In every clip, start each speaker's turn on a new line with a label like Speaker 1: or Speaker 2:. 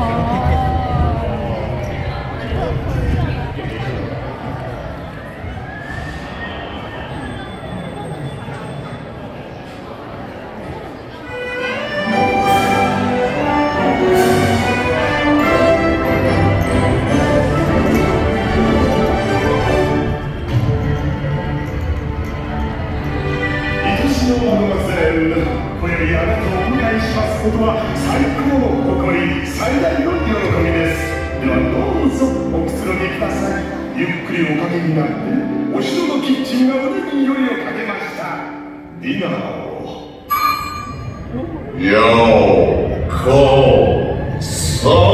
Speaker 1: Oh. 業を誇り最大の喜びです。ではどうぞおくつろぎくださいゆっくりおかけになってお城のキッチンが腕によりをかけました。ディナーを
Speaker 2: ようこそ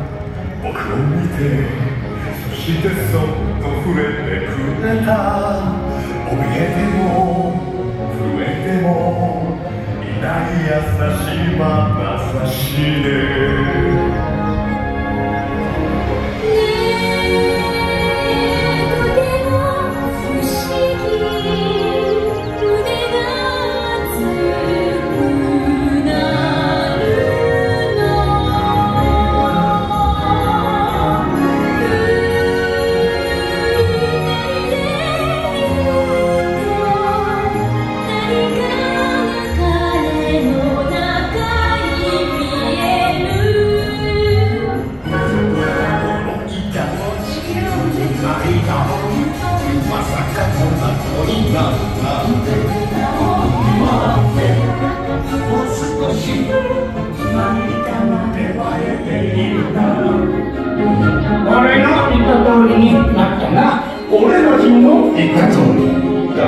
Speaker 1: 僕を見てそしてそっと触れてくれた。怯えても震えてもいない優しいまなざしで
Speaker 3: 俺の言ったになったな。俺の人の
Speaker 2: 言った通りだ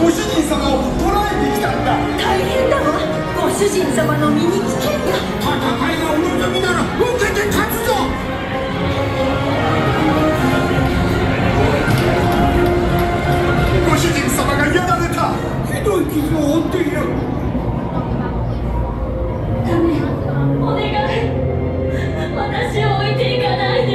Speaker 2: ご主人様を捕らえて
Speaker 4: きたんだ。大変だわ。ご主人様の身に着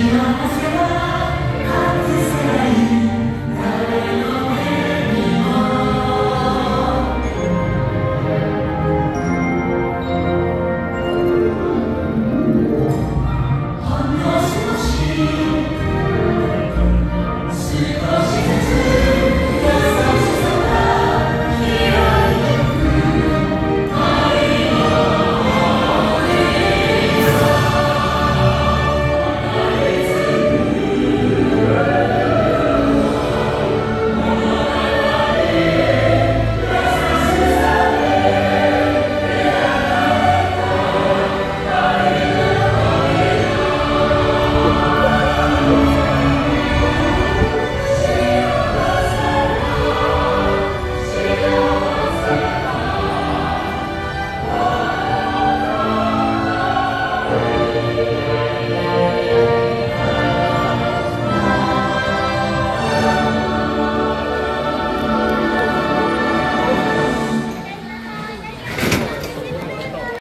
Speaker 4: Krishna.